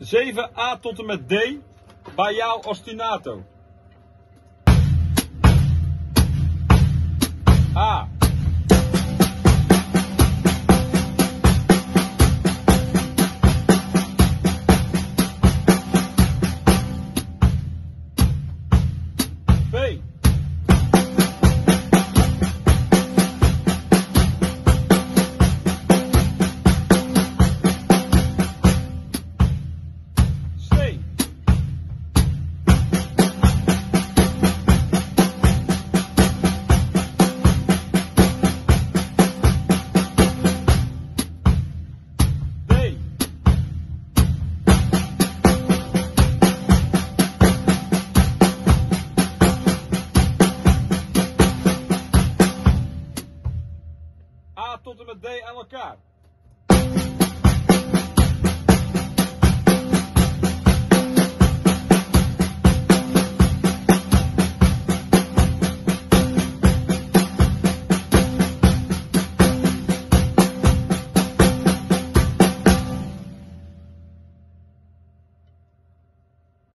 7a tot en met D bij jou ostinato. A. B. tot en met D aan elkaar.